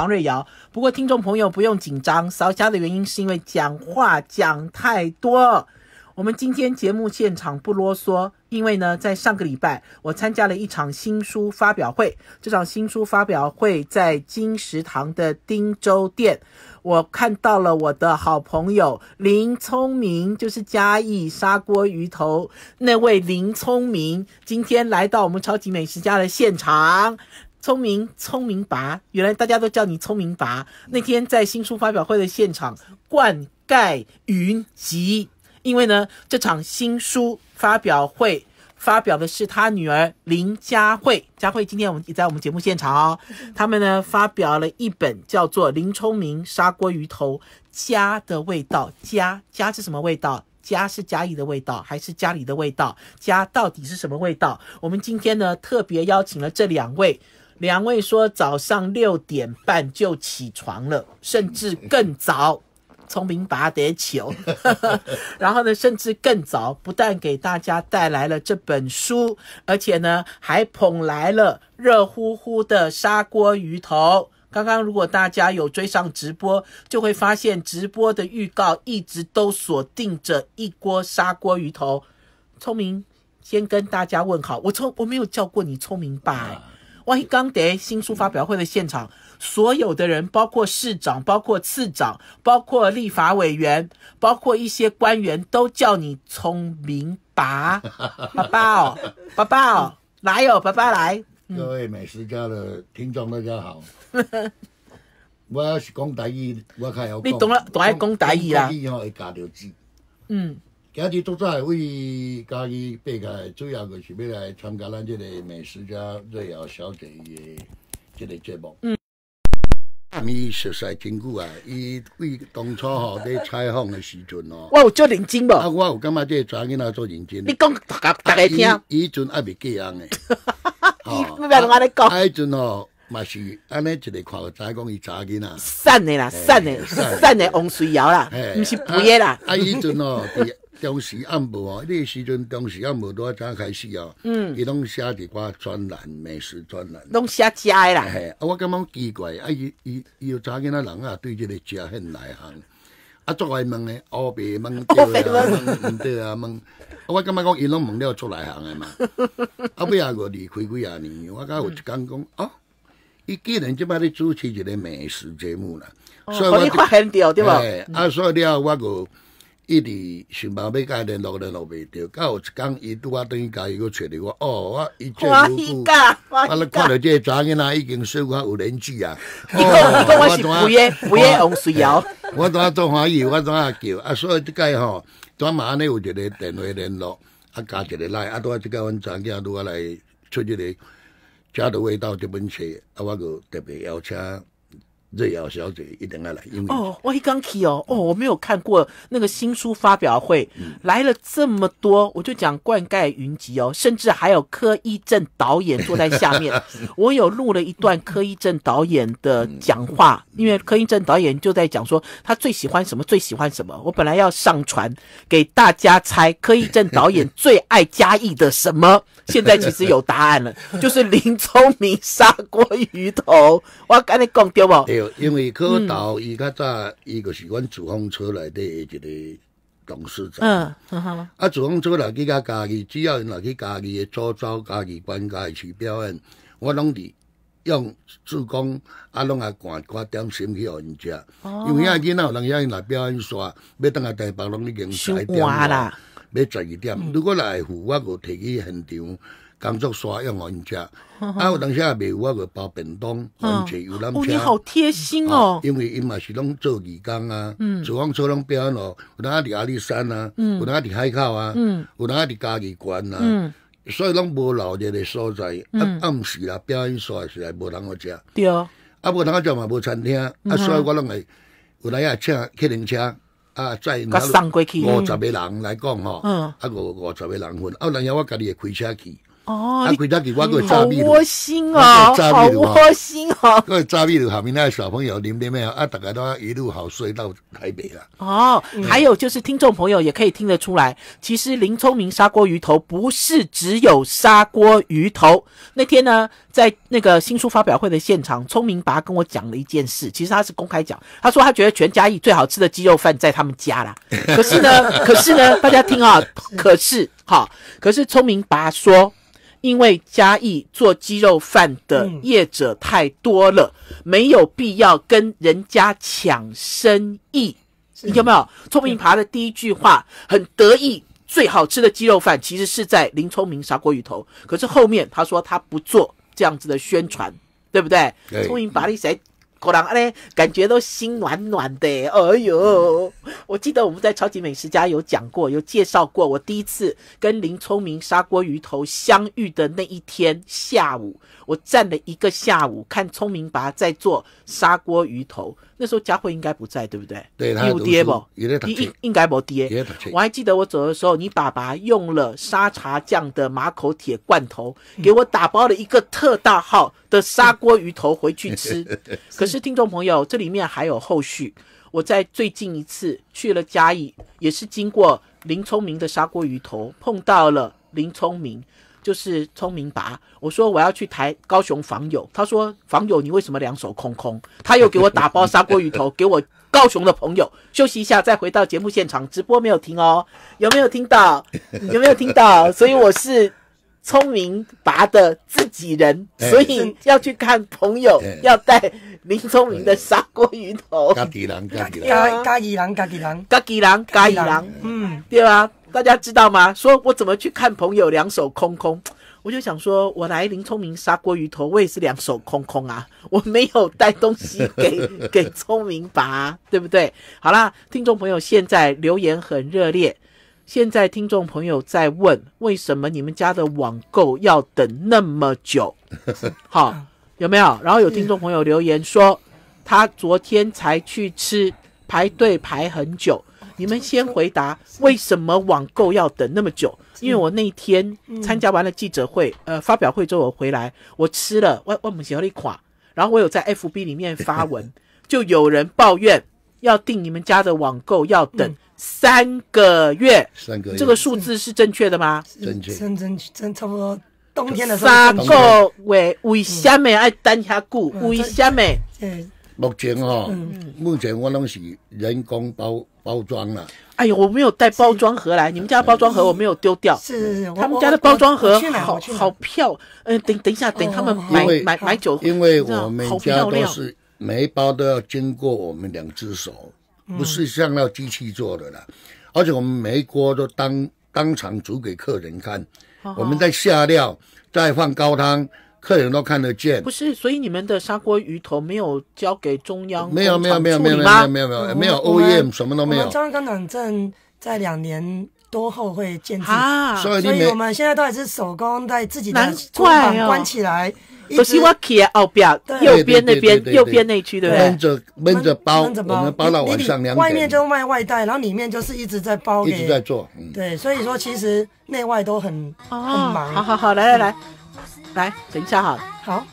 王瑞瑶。不过听众朋友不用紧张，烧瞎的原因是因为讲话讲太多。我们今天节目现场不啰嗦，因为呢，在上个礼拜我参加了一场新书发表会，这场新书发表会在金石堂的汀州店，我看到了我的好朋友林聪明，就是嘉义砂锅鱼头那位林聪明，今天来到我们超级美食家的现场。聪明聪明拔，原来大家都叫你聪明拔。那天在新书发表会的现场，灌溉云集。因为呢，这场新书发表会发表的是他女儿林佳慧。佳慧今天我们也在我们节目现场哦。他们呢发表了一本叫做《林聪明砂锅鱼头家的味道》。家家是什么味道？家是家里的味道，还是家里的味道？家到底是什么味道？我们今天呢特别邀请了这两位，两位说早上六点半就起床了，甚至更早。聪明拔得球，然后呢，甚至更早，不但给大家带来了这本书，而且呢，还捧来了热乎乎的砂锅鱼头。刚刚如果大家有追上直播，就会发现直播的预告一直都锁定着一锅砂锅鱼头。聪明，先跟大家问好，我聪我没有叫过你聪明吧？万一刚得新书发表会的现场。所有的人，包括市长、包括次长、包括立法委员、包括一些官员，都叫你聪明爸，爸爸哦，爸爸哦，来哦，爸爸来。各位美食家的听众，大家好。我要是讲台语，我开要你懂了，懂爱讲台语啦。台语吼会加着字。嗯。今日都在为家己八个，主要就是要来参加咱这个美食家瑞瑶小姐的这个节目。嗯。伊熟悉真久啊！伊为当初吼在采访的时阵哦，我有做认真无？啊，我有感觉这查囡仔做认真。你讲大家大家听。伊阵还未嫁人诶。哦，你别同我讲。迄阵哦，嘛是安尼一个看个知讲伊查囡仔。散的啦，散的，散的王水瑶啦，毋是肥的啦。啊，伊阵哦。中时暗无哦，迄个时阵中时暗无多早开始哦，嗯，伊拢写一寡专栏，美食专栏，拢写食的啦。嘿，啊，我感觉奇怪，啊，伊伊伊有查囡仔人啊，对即个食很内行，啊，作爱问诶，乌白问对啊，问对啊，问，我感觉讲伊拢问了出内行诶嘛，啊，尾啊我离开几啊年，我甲有一工讲，哦，伊既然即摆咧主持一个美食节目啦，所以我发现着对吧？啊，所以了我个。一直想办法甲伊联络联络袂着，到有一工伊拄啊等于家己个找着我，哦，我一见如故，啊，你看到这个查囡仔已经说我有年纪啊，哦，我是肥的，肥的王水瑶，我拄啊做欢喜，我怎啊叫，啊，所以即个吼，拄嘛安尼有一个电话联络，啊，加一个来，啊，拄啊即个阮查囝拄啊来出即个家的味道这本册，啊，我就特别邀请。瑞瑶小姐一定要来，因为哦，我一刚去哦，哦，我没有看过那个新书发表会，来了这么多，我就讲灌溉云集哦，甚至还有柯一正导演坐在下面，我有录了一段柯一正导演的讲话，因为柯一正导演就在讲说他最喜欢什么，最喜欢什么，我本来要上传给大家猜柯一正导演最爱嘉义的什么，现在其实有答案了，就是林聪明砂锅鱼头，我跟你讲对不？因为柯导伊较早伊就是阮主风车内底一个董事长。嗯，啊，主风车来去甲家己，只要因来去家己的周遭、家己班、家己去表演，我拢伫用助攻，啊，拢爱灌寡点心去互因食。哦。因为遐囡仔有人遐因来表演煞，要等下台北拢已经十一点啦，要十二点。如果来赴，我就摕去现场。工作刷用我因食，啊，有当时也袂有我个包便当，而且有咱哦，你好贴心哦。因为因嘛是拢做义工啊，厨房做拢表演咯，有当伫阿里山啊，有当伫海口啊，有当伫嘉义县啊，所以拢无留热的所在。啊，暗时啦，表演煞是来无人好食。对。啊，啊无人好食嘛，无餐厅，啊，所以我拢会有来啊请客人车，啊，载五十个人来讲吼，啊五五十个人份，啊，然后我家己会开车去。哦，啊，几早起我个好窝心哦，好窝心哦。个早起就下面那小朋友啉啉咩啊，大家都一路好睡到台北了。哦，还有就是听众朋友也可以听得出来，其实林聪明砂锅鱼头不是只有砂锅鱼头。那天呢，在那个新书发表会的现场，聪明爸跟我讲了一件事，其实他是公开讲，他说他觉得全嘉义最好吃的鸡肉饭在他们家啦。可是呢，可是呢，大家听啊，可是好，可是聪明爸说。因为嘉义做鸡肉饭的业者太多了，没有必要跟人家抢生意。你有没有？聪明爬的第一句话很得意，最好吃的鸡肉饭其实是在林聪明砂锅鱼头。可是后面他说他不做这样子的宣传，对不对？聪明爬的谁？果然呢，感觉都心暖暖的。哎呦，我记得我们在超级美食家有讲过，有介绍过。我第一次跟林聪明砂锅鱼头相遇的那一天下午，我站了一个下午看聪明爸在做砂锅鱼头。那时候佳慧应该不在，对不对？对，他有爹不？应应应该没爹。我还记得我走的时候，你爸爸用了沙茶酱的马口铁罐头，给我打包了一个特大号的砂锅鱼头回去吃。可是听众朋友，这里面还有后续。我在最近一次去了嘉义，也是经过林聪明的砂锅鱼头，碰到了林聪明。就是聪明拔，我说我要去台高雄访友，他说访友你为什么两手空空？他又给我打包砂锅鱼头给我高雄的朋友，休息一下再回到节目现场，直播没有停哦，有没有听到？有没有听到？所以我是聪明拔的自己人，所以要去看朋友，要带林聪明的砂锅鱼头。家己人，家己人，家己人，家己人，家己人，家己人，嗯，对吧？大家知道吗？说我怎么去看朋友两手空空？我就想说，我来林聪明砂锅鱼头，我也是两手空空啊，我没有带东西给 给聪明拔，对不对？好啦，听众朋友现在留言很热烈，现在听众朋友在问，为什么你们家的网购要等那么久？好，有没有？然后有听众朋友留言说，他昨天才去吃，排队排很久。你们先回答为什么网购要等那么久？因为我那天参加完了记者会，呃，发表会之后我回来，我吃了，我我母亲一垮，然后我有在 FB 里面发文，就有人抱怨要订你们家的网购要等三个月，三个月，这个数字是正确的吗？正确，真真真差不多冬天的时候三个月为什么爱等下久？为什么？目前哈，目前我拢是人工包包装了。哎呦，我没有带包装盒来，你们家包装盒我没有丢掉。是是是，他们家的包装盒好好漂。嗯，等等一下，等他们买买买酒，因为我们家都是每一包都要经过我们两只手，不是像那机器做的啦。而且我们每一锅都当当场煮给客人看，我们在下料，再放高汤。客人都看得见，不是？所以你们的砂锅鱼头没有交给中央？没有，没有，没有，没有，没有，没有，没有，没有 OEM，什么都没有。中央钢厂正在两年多后会建制，所以我们现在都还是手工在自己的厨房关起来。都是我企哦，表右边那边，右边那区，对不对？闷着闷着包，我们包到晚上两点。外面就卖外带，然后里面就是一直在包，一直在做。对，所以说其实内外都很很忙。好好好，来来来。来，等一下哈。好，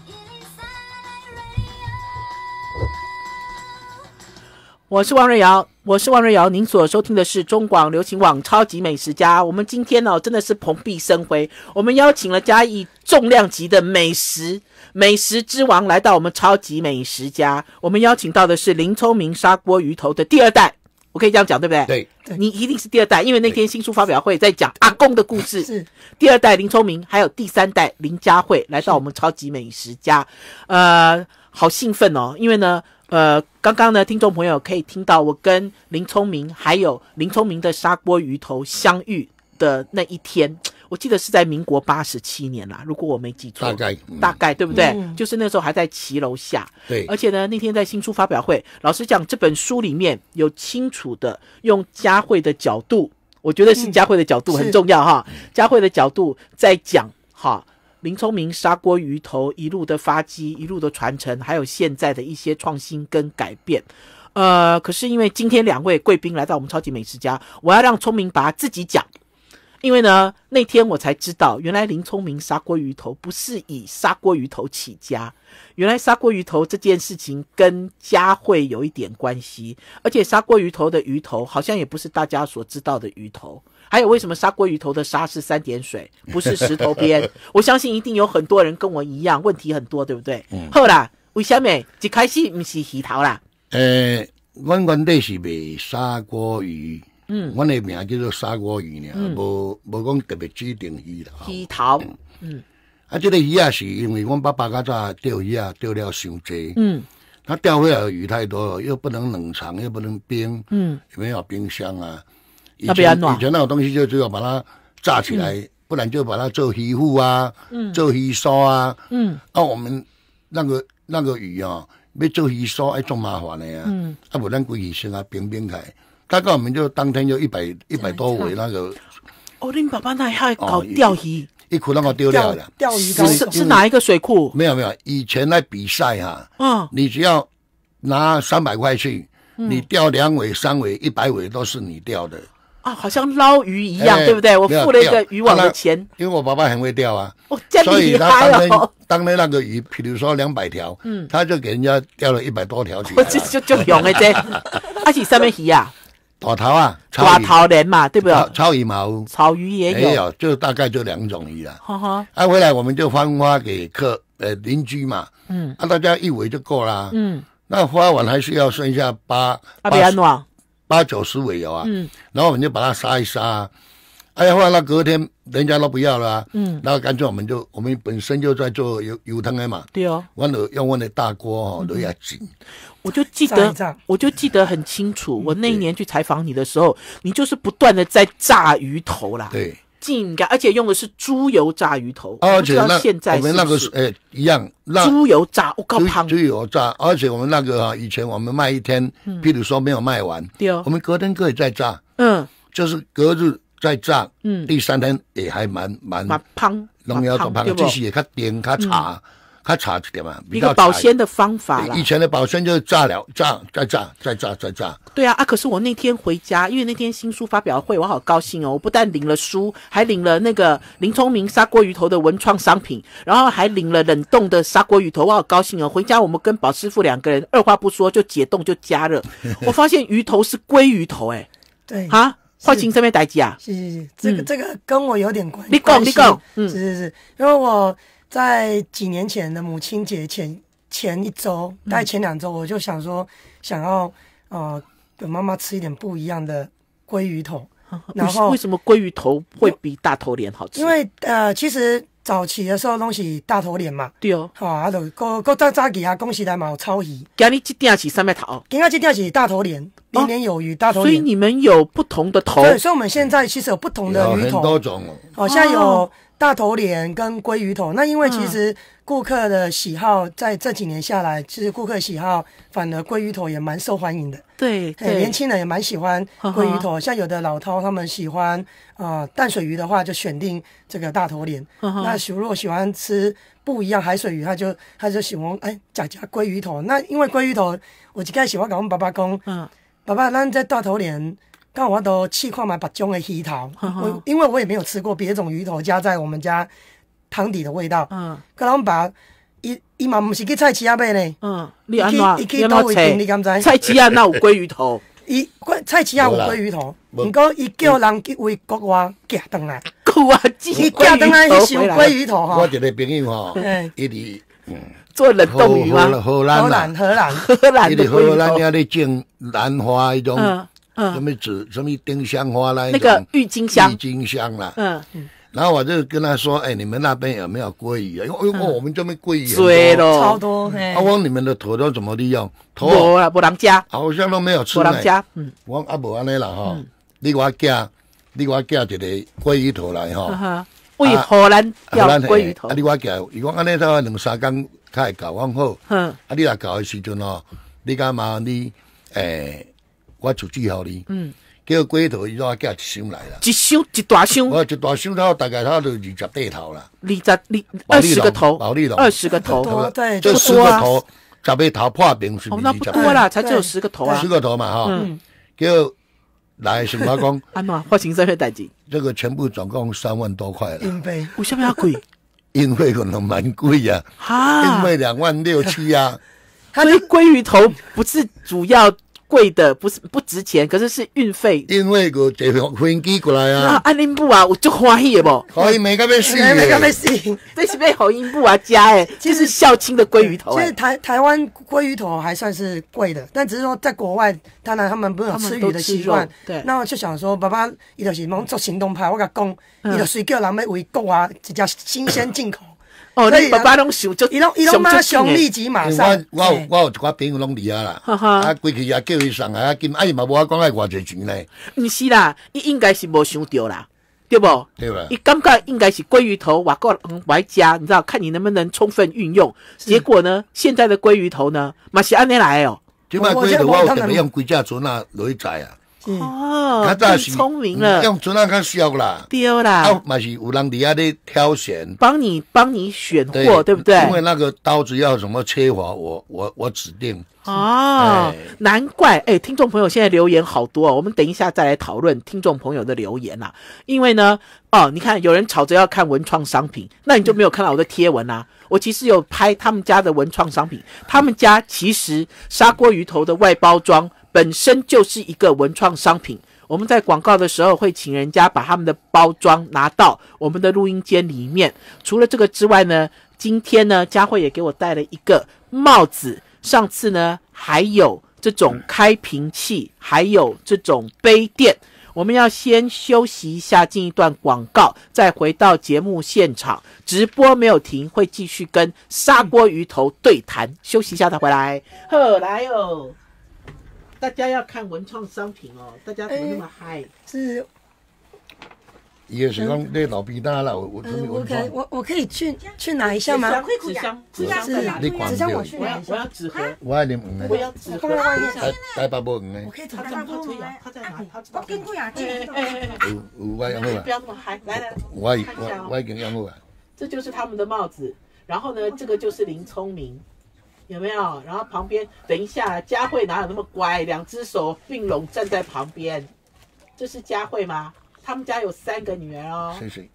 我是王瑞瑶，我是王瑞瑶。您所收听的是中广流行网《超级美食家》。我们今天呢，真的是蓬荜生辉。我们邀请了嘉义重量级的美食美食之王来到我们《超级美食家》。我们邀请到的是林聪明砂锅鱼头的第二代。我可以这样讲，对不对？对，你一定是第二代，因为那天新书发表会在讲阿公的故事。是第二代林聪明，还有第三代林佳慧来到我们超级美食家，呃，好兴奋哦！因为呢，呃，刚刚呢，听众朋友可以听到我跟林聪明还有林聪明的砂锅鱼头相遇的那一天。我记得是在民国八十七年啦，如果我没记错，大概大概对不对？就是那时候还在骑楼下。对，而且呢，那天在新书发表会，老实讲，这本书里面有清楚的用佳慧的角度，我觉得是佳慧的角度很重要哈。佳慧的角度在讲哈林聪明砂锅鱼头一路的发迹，一路的传承，还有现在的一些创新跟改变。呃，可是因为今天两位贵宾来到我们超级美食家，我要让聪明把自己讲。因为呢，那天我才知道，原来林聪明砂锅鱼头不是以砂锅鱼头起家，原来砂锅鱼头这件事情跟佳慧有一点关系，而且砂锅鱼头的鱼头好像也不是大家所知道的鱼头。还有为什么砂锅鱼头的沙是三点水，不是石头边？我相信一定有很多人跟我一样，问题很多，对不对？好啦，为什么一开始不是鱼头啦？呃，我原底是卖砂锅鱼。嗯，我的名叫做砂锅鱼呢，无无讲特别指定鱼头。鱼头，嗯，啊，这个鱼啊，是因为我爸爸较早钓鱼啊，钓了伤济，嗯，他钓回来的鱼太多了，又不能冷藏，又不能冰，嗯，也没有冰箱啊。以前以前那种东西就只有把它炸起来，不然就把它做鱼糊啊，嗯，做鱼烧啊，嗯，啊，我们那个那个鱼啊，要做鱼烧还种麻烦的呀，嗯，啊，不然规鱼先啊冰冰开。大概我们就当天就一百一百多尾那个。哦，你爸爸那还搞钓鱼？一库那个丢掉了。钓鱼是是哪一个水库？没有没有，以前来比赛哈。嗯。你只要拿三百块去，你钓两尾、三尾、一百尾都是你钓的。啊，好像捞鱼一样，对不对？我付了一个渔网的钱。因为我爸爸很会钓啊。哦，这么厉害哦！当天那个鱼，比如说两百条，嗯，他就给人家钓了一百多条起来。就就就用的这，而且上面鱼啊。大头啊，大头鲢嘛，对不对？草鱼毛，草鱼也有，就大概就两种鱼了。哈哈，啊，回来我们就分发给客呃邻居嘛，嗯，啊，大家一尾就够了，嗯，那花完还是要剩下八八八九十尾有啊，嗯，然后我们就把它杀一杀。哎呀，后来那隔天人家都不要了，嗯，然后干脆我们就我们本身就在做油油汤的嘛，对哦，我的用我的大锅哈都要紧，我就记得，我就记得很清楚，我那一年去采访你的时候，你就是不断的在炸鱼头啦，对，劲感，而且用的是猪油炸鱼头，而且那现在我们那个是哎一样，猪油炸，我靠，猪油炸，而且我们那个啊以前我们卖一天，譬如说没有卖完，对哦，我们隔天可以再炸，嗯，就是隔日。再炸，嗯，第三天也还蛮蛮蛮胖，农药都胖，只是也较甜较差，较差一点嘛。一个保鲜的方法以前的保鲜就是炸了，炸再炸再炸再炸。对啊啊！可是我那天回家，因为那天新书发表会，我好高兴哦！我不但领了书，还领了那个林聪明砂锅鱼头的文创商品，然后还领了冷冻的砂锅鱼头，我好高兴哦！回家我们跟宝师傅两个人二话不说就解冻就加热，我发现鱼头是鲑鱼头，哎，对啊。花情这边代机啊？是是是，这个这个跟我有点关系你讲你讲，嗯是是是，因为我在几年前的母亲节前前一周，大概前两周，我就想说想要呃给妈妈吃一点不一样的鲑鱼头。然后为什么鲑鱼头会比大头脸好吃？因为呃，其实早期的时候东西大头脸嘛，对哦，好啊，就个个早早期啊，恭喜来嘛有超鱼。今日这点是三面头，今日这点是大头脸。年年有余，大头所以你们有不同的头。对，所以我们现在其实有不同的鱼头，很多种。哦。现在有大头鲢跟鲑鱼头。那因为其实顾客的喜好在这几年下来，其实顾客喜好反而鲑鱼头也蛮受欢迎的。对，年轻人也蛮喜欢鲑鱼头。像有的老饕他们喜欢啊淡水鱼的话，就选定这个大头鲢。那如果喜欢吃不一样海水鱼，他就他就喜欢哎加加鲑鱼头。那因为鲑鱼头，我就开始我跟我们爸爸讲，嗯。爸爸，咱在大头鲢，刚我都气看买把种的鱼头，我因为我也没有吃过别种鱼头加在我们家汤底的味道。嗯，可能把伊伊嘛不是去菜市啊买呢。嗯，你安怎？你敢知？菜市啊那有鲑鱼头？伊菜市啊有鲑鱼头，不过伊叫人去为国外寄回来。国外寄鲑鱼头我一个朋友吼，伊伫嗯。做冷冻鱼吗？荷兰荷兰荷兰荷兰的荷兰要咧种兰花一种，什么紫什么丁香花啦，那个郁金香，郁金香啦。嗯，然后我就跟他说：“哎，你们那边有没有鲑鱼啊？因为我们这边鲑鱼很多，超多。阿翁，你们的头都怎么利用？头啊，不能加，好像都没有吃。不能加。嗯，我阿伯安尼啦哈，你给我加，你给我加一个鲑鱼头来哈。为荷兰钓鲑鱼头。啊，你我加，如果安尼都两三工。开搞完好，啊！你来搞的时阵哦，你干嘛？你诶，我出去好你，嗯，叫龟头伊都叫一箱来了，一箱一大箱，我一大箱头大概它都二十对头了，二十二二十个头，保利龙。二十个头，对，就十个头，十个头破冰是，哦，那不多啦，才只有十个头啊，十个头嘛哈，嗯。叫来什么讲？安嘛，发生什么代志？这个全部总共三万多块了。运费。为什么要贵？运费可能蛮贵呀，运费两万六七呀。所以鲑鱼头不是主要。贵的不是不值钱，可是是运费。因为个坐飞机过来啊。啊，安宁布啊，我就欢喜的不？可以没个咩事，没个咩事，这是被好英布啊加哎，这是孝亲的鲑鱼头。其实台台湾鲑鱼头还算是贵的，但只是说在国外，当然他们不有吃鱼的习惯。对。那我就想说，爸爸伊就是忙做行动派，我甲讲，伊就随叫人要围国啊，一只新鲜进口。哦，你爸爸拢想就，伊拢伊拢马上立即马上。我我我有一寡朋友拢离啊啦，啊，过去也叫伊送啊，今啊伊嘛无我讲爱偌济钱呢。毋是啦，伊应该是无想到啦，对不？对吧？伊感觉应该是鲑鱼头，我过外加，你知道，看你能不能充分运用。结果呢，现在的鲑鱼头呢，嘛是安尼来哦。即摆鲑鱼头我有特别用几只船啊落去载啊。哦，太聪明了，用船啊较俗啦，丢啦，啊，嘛是有人底下咧挑选，帮你帮你选货，对不对？因为那个刀子要怎么切法，我我我指定。哦，难怪哎，听众朋友现在留言好多，我们等一下再来讨论听众朋友的留言啦。因为呢，哦，你看有人吵着要看文创商品，那你就没有看到我的贴文啊。我其实有拍他们家的文创商品，他们家其实砂锅鱼头的外包装。本身就是一个文创商品，我们在广告的时候会请人家把他们的包装拿到我们的录音间里面。除了这个之外呢，今天呢，佳慧也给我带了一个帽子。上次呢，还有这种开瓶器，还有这种杯垫。我们要先休息一下，进一段广告，再回到节目现场。直播没有停，会继续跟砂锅鱼头对谈。休息一下再回来。呵，来哦。大家要看文创商品哦，大家怎么那么嗨？是，也是讲那老皮蛋了，我我我可以我我可以去去拿一下吗？纸箱纸箱在哪？纸箱我去拿我要纸盒。我爱啉黄的。我要纸盒。台北无黄的。我可以他在他在他在哪？我经过呀，经过。有有我养好啊。不要那么嗨，来来。我我我已经养好啊。这就是他们的帽子，然后呢，这个就是林聪明。有没有？然后旁边，等一下，佳慧哪有那么乖？两只手并拢站在旁边，这是佳慧吗？他们家有三个女儿哦。谢谢。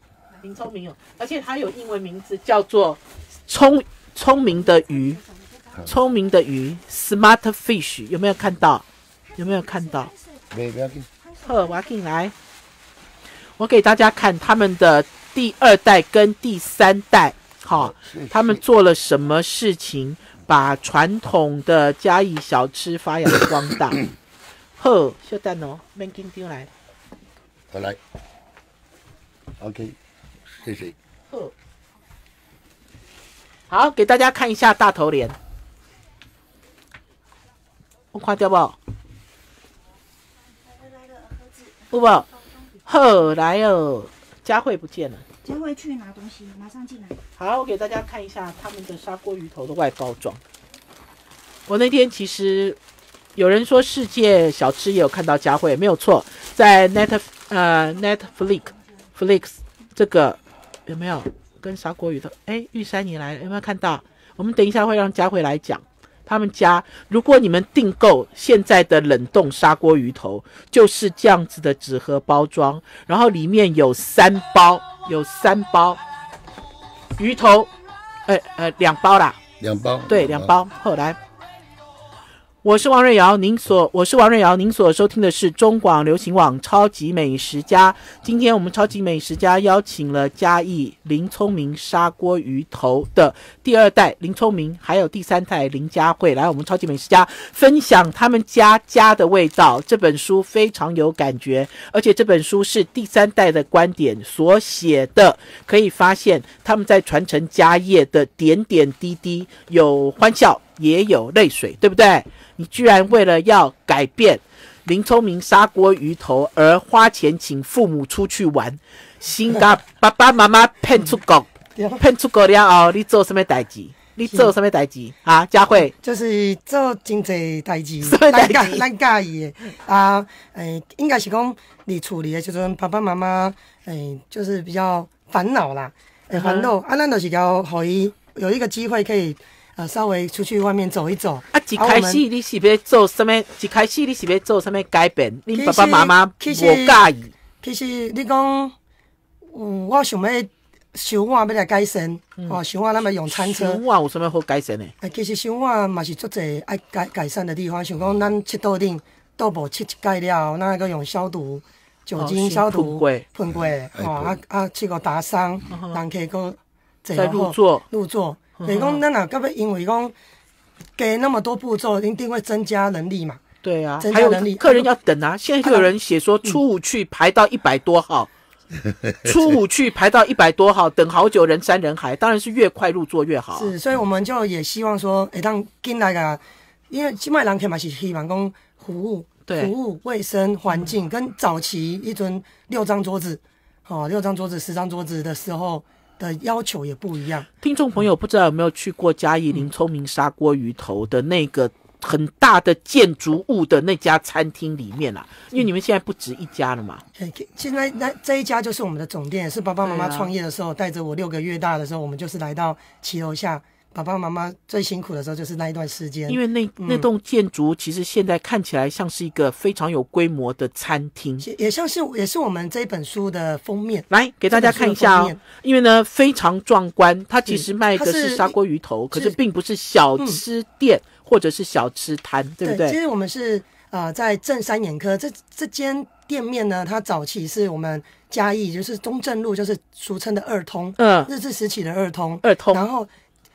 林聪明哦，而且她有英文名字叫做聪聪明的鱼，聪明的鱼，Smart Fish，有没有看到？有没有看到？没，不要紧。呵，我要进来。我给大家看他们的第二代跟第三代，好，他们做了什么事情？把传统的嘉义小吃发扬光大。呵，小蛋哦，免紧张来。好来。OK，谢谢。呵。好，给大家看一下大头脸。我看掉不？不不，呵，来哦，佳慧不见了。会去拿东西，马上进来。好，我给大家看一下他们的砂锅鱼头的外包装。我那天其实有人说世界小吃也有看到佳慧，没有错，在 Net 呃 Netflix，Flix 这个有没有跟砂锅鱼头？哎，玉山你来了，有没有看到？我们等一下会让佳慧来讲。他们家，如果你们订购现在的冷冻砂锅鱼头，就是这样子的纸盒包装，然后里面有三包。有三包鱼头，哎呃，两包啦，两包，对，两包。后来。我是王瑞瑶，您所我是王瑞瑶，您所收听的是中广流行网超级美食家。今天我们超级美食家邀请了嘉义林聪明砂锅鱼头的第二代林聪明，还有第三代林佳慧来我们超级美食家分享他们家家的味道。这本书非常有感觉，而且这本书是第三代的观点所写的，可以发现他们在传承家业的点点滴滴，有欢笑也有泪水，对不对？你居然为了要改变林聪明砂锅鱼头而花钱请父母出去玩，新加爸爸妈妈骗出国，骗出国了后，你做什么代志？你做什么代志？啊，佳慧就是做经济代志，咱介难介意的啊，诶，应该是讲你处理的就是爸爸妈妈，诶，就是比较烦恼啦，诶，烦恼啊，咱就是要可以有一个机会可以。呃，稍微出去外面走一走。啊，一开始你是要做什么？一开始你是要做什么改变？你爸爸妈妈不介意。其实你讲，嗯，我想要修碗要来改善，哦，修碗咱们用餐车。修碗有什么好改善的？啊，其实修碗嘛是足侪爱改改善的地方，想讲咱切桌顶桌布切一改了，那个用消毒酒精消毒喷过，哦啊啊，去个打伤，人客个再入座入座。所以讲，咱若个要因为讲给那么多步骤，一定会增加人力嘛。对啊，还有客人要等啊。现在就有人写说初五去排到一百多号，初五去排到一百多号，等好久人山人海，当然是越快入座越好。是，所以我们就也希望说，哎，当进来个，因为今麦人客嘛是希望讲服务、服务、卫生环境，跟早期一尊六张桌子，哦，六张桌子、十张桌子的时候的要求也不一样。听众朋友不知道有没有去过嘉义林聪明砂锅鱼头的那个。很大的建筑物的那家餐厅里面啊，因为你们现在不止一家了嘛。现在那这一家就是我们的总店，是爸爸妈妈创业的时候带着我六个月大的时候，我们就是来到骑楼下。爸爸妈妈最辛苦的时候就是那一段时间。因为那那栋建筑其实现在看起来像是一个非常有规模的餐厅，也像是也是我们这本书的封面。来给大家看一下哦，因为呢非常壮观，它其实卖的是砂锅鱼头，可是并不是小吃店。或者是小吃摊，对不对？其实我们是呃在正山眼科这这间店面呢，它早期是我们嘉义，就是中正路，就是俗称的二通，嗯，日治时期的二通，二通。然后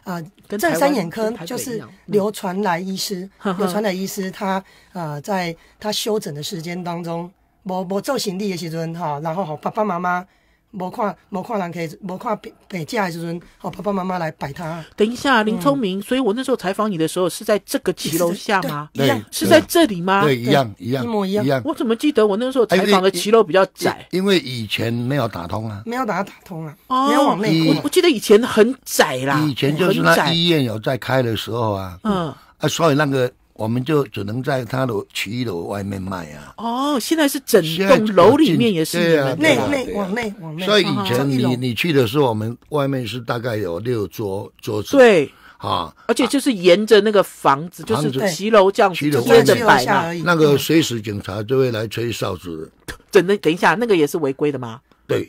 啊，正三眼科就是刘传来医师，刘传来医师，他呃在他休诊的时间当中，某某做行李的时阵哈，然后好爸爸妈妈。无看无看人可以无看北北家的时阵，好爸爸妈妈来摆摊。等一下，林聪明，所以我那时候采访你的时候是在这个骑楼下吗？一样是在这里吗？对，一样一样一模一样。我怎么记得我那时候采访的骑楼比较窄？因为以前没有打通啊，没有把它打通啊，没有往内。我我记得以前很窄啦，以前就是那医院有在开的时候啊，嗯啊，所以那个。我们就只能在他的骑楼外面卖啊。哦，现在是整栋楼里面也是内内往内往内。所以以前你你去的时候，我们外面是大概有六桌桌子。对，啊，而且就是沿着那个房子，就是骑楼这样子接着摆嘛。那个随时警察就会来吹哨子。等等等一下，那个也是违规的吗？对。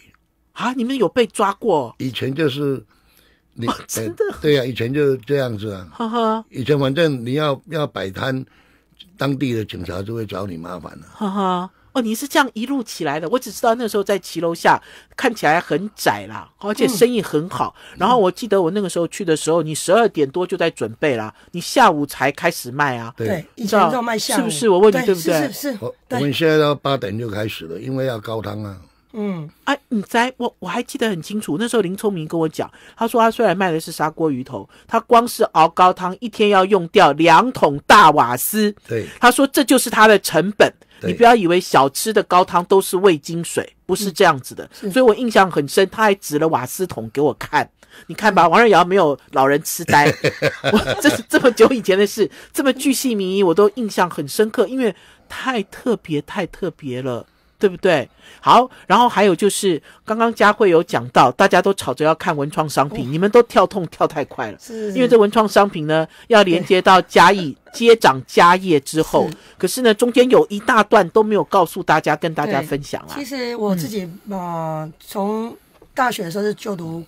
啊，你们有被抓过？以前就是。你真的对呀，以前就这样子啊。哈哈，以前反正你要要摆摊，当地的警察就会找你麻烦了。哈哈，哦，你是这样一路起来的。我只知道那时候在骑楼下，看起来很窄啦，而且生意很好。然后我记得我那个时候去的时候，你十二点多就在准备啦，你下午才开始卖啊。对，以前就卖下午，是不是？我问你对不对？是是是。我们现在到八点就开始了，因为要高汤啊。嗯，哎，你在我我还记得很清楚，那时候林聪明跟我讲，他说他虽然卖的是砂锅鱼头，他光是熬高汤一天要用掉两桶大瓦斯。对，他说这就是他的成本。你不要以为小吃的高汤都是味精水，不是这样子的。所以我印象很深，他还指了瓦斯桶给我看，你看吧，王瑞瑶没有老人痴呆，我这是这么久以前的事，这么巨细靡遗，我都印象很深刻，因为太特别，太特别了。对不对？好，然后还有就是，刚刚佳慧有讲到，大家都吵着要看文创商品，你们都跳痛跳太快了，是，因为这文创商品呢，要连接到嘉义接掌家业之后，可是呢，中间有一大段都没有告诉大家，跟大家分享啊。其实我自己呃，从大学的时候是就读，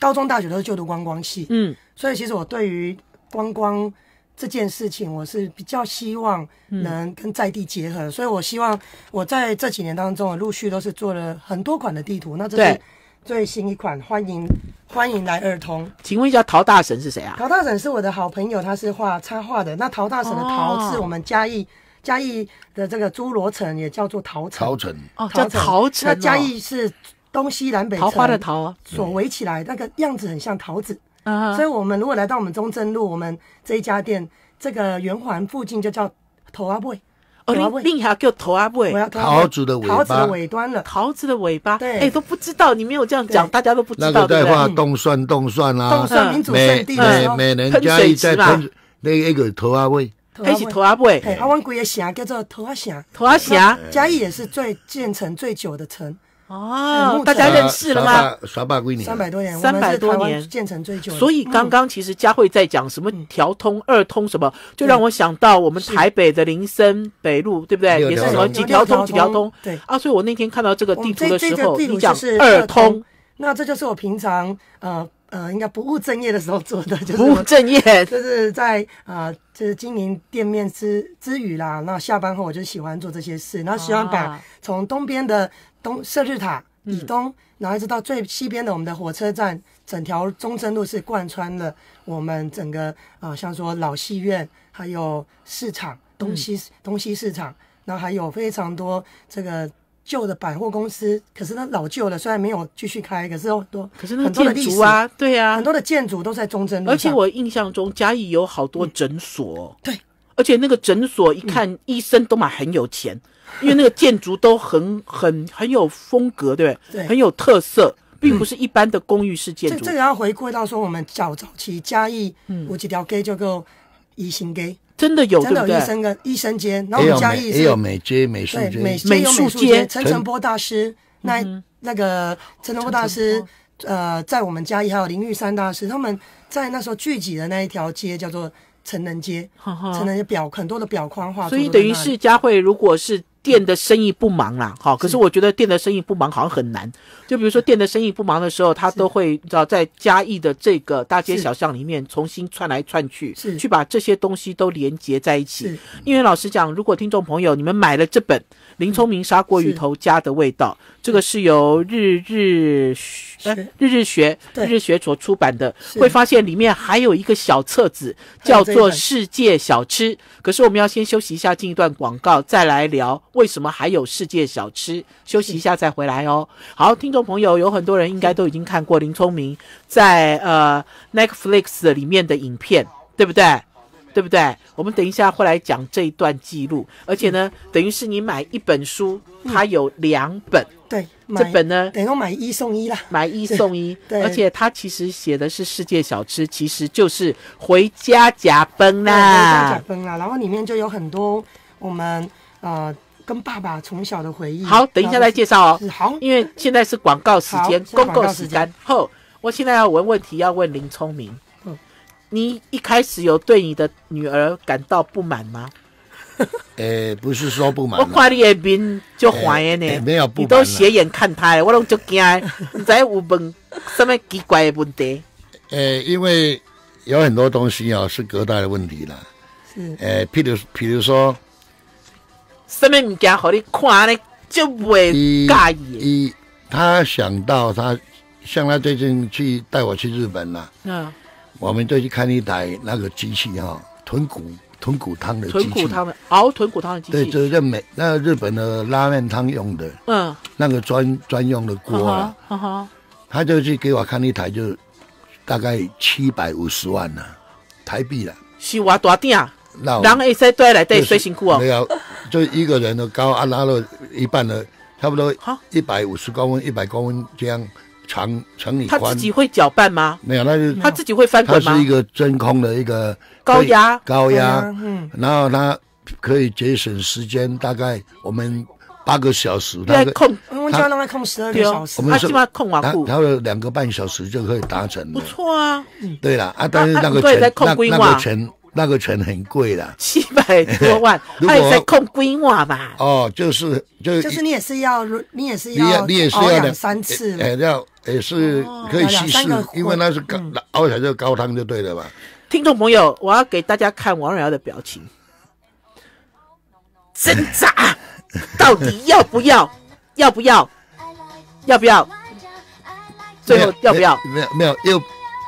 高中、大学都是就读观光系，嗯，所以其实我对于观光。这件事情我是比较希望能跟在地结合，所以我希望我在这几年当中，陆续都是做了很多款的地图。那这是最新一款，欢迎欢迎来儿童。请问一下，陶大神是谁啊？陶大神是我的好朋友，他是画插画的。那陶大神的陶是我们嘉义嘉义的这个侏罗城，也叫做陶城。陶城哦，叫陶城。那嘉义是东西南北桃花的桃所围起来，那个样子很像桃子。所以，我们如果来到我们中正路，我们这一家店，这个圆环附近就叫头阿贝。哦，另另一条叫头阿贝。桃子的尾巴。桃子的尾端了。桃子的尾巴。对。哎，都不知道，你没有这样讲，大家都不知道。那个在画冻蒜，冻蒜啦。冻蒜民主圣地。每每人家一在喷那一个头阿贝。还是头阿贝。阿，湾贵个城叫做头阿城。头阿城。嘉义也是最建成最久的城。哦，大家认识了吗？三百多年，三百多年，三百多年。建成最久。所以刚刚其实佳慧在讲什么调通、二通什么，就让我想到我们台北的林森北路，对不对？也是什么几条通、几条通？对。啊，所以我那天看到这个地图的时候，你讲二通，那这就是我平常呃呃，应该不务正业的时候做的，就是不务正业，就是在啊，就是经营店面之之余啦。那下班后我就喜欢做这些事，然后喜欢把从东边的东射日塔。以东，然后一直到最西边的我们的火车站，整条中正路是贯穿了我们整个啊，像说老戏院，还有市场东西东西市场，然后还有非常多这个旧的百货公司，可是它老旧了，虽然没有继续开，可是很多可是那个建筑啊，对啊，很多的建筑都在中正路而且我印象中嘉义有好多诊所，对，而且那个诊所一看医生都蛮很有钱。因为那个建筑都很很很有风格，对不对？很有特色，并不是一般的公寓式建筑。这个要回归到说，我们较早期嘉义有几条街叫做医生街，真的有，真的有医生跟医生街。然后我们嘉义也有美街、美术街、美美术街。陈诚波大师，那那个陈诚波大师，呃，在我们嘉义还有林玉山大师，他们在那时候聚集的那一条街叫做成人街，成人街表很多的表框画。所以等于是佳慧，如果是。店的生意不忙啦，好，可是我觉得店的生意不忙好像很难。就比如说店的生意不忙的时候，他都会知道在嘉义的这个大街小巷里面重新串来串去，去把这些东西都连接在一起。因为老实讲，如果听众朋友你们买了这本林聪明砂锅鱼头家的味道，这个是由日日学日日学日日学所出版的，会发现里面还有一个小册子叫做世界小吃。可是我们要先休息一下，进一段广告，再来聊。为什么还有世界小吃？休息一下再回来哦。好，听众朋友，有很多人应该都已经看过林聪明在呃 Netflix 里面的影片，对不对？对不对？我们等一下会来讲这一段记录，而且呢，等于是你买一本书，它有两本。对，这本呢，等于买一送一啦，买一送一。对，而且它其实写的是世界小吃，其实就是回家夹崩啦，回家夹崩啦。然后里面就有很多我们呃。跟爸爸从小的回忆。好，等一下再介绍哦。好，因为现在是广告时间，公共时间。后，我现在要问问题，要问林聪明。嗯，你一开始有对你的女儿感到不满吗？呃，不是说不满。我看你的面就怀疑呢，没有不你都斜眼看他，我都就惊。你在有问什么奇怪的问题？诶，因为有很多东西啊是隔代的问题了。是。诶，譬如譬如说。什么物件和你看呢？就会介意。一，他想到他，像他最近去带我去日本了。嗯，我们就去看一台那个机器哈，豚骨豚骨汤的。豚骨汤的熬豚骨汤的机器。对，就是美那日本的拉面汤用的。嗯，那个专专用的锅啊。哈哈。他就去给我看一台，就大概七百五十万呢，台币了。是我大点。人会使对来对水辛苦哦。没有，就一个人的高啊，拉了一半的，差不多一百五十公分，一百公分这样长乘以。他自己会搅拌吗？没有，那是他自己会翻滚吗？它是一个真空的一个高压高压，嗯，然后它可以节省时间，大概我们八个小时。对，控我们就让它控十二个小时。他起码控完，它有两个半小时就可以达成。不错啊，对了啊，但是那个钱那那个钱。那个钱很贵的，七百多万，还在控规划吧？哦，就是就就是你也是要，你也是要，你也是要两三次，哎，要也是可以稀释，因为那是高熬起来就高汤就对了吧？听众朋友，我要给大家看王瑞瑶的表情，挣扎，到底要不要？要不要？要不要？最后要不要？没有没有，又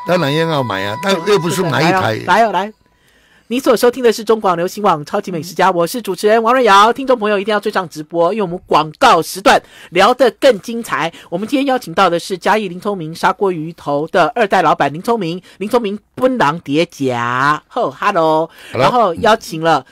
当然要买啊，但又不是买一台，来哦来。你所收听的是中广流行网《超级美食家》，我是主持人王瑞瑶。听众朋友一定要追上直播，因为我们广告时段聊得更精彩。我们今天邀请到的是嘉义林聪明砂锅鱼头的二代老板林聪明，林聪明奔狼叠甲。吼，hello，然后邀请了。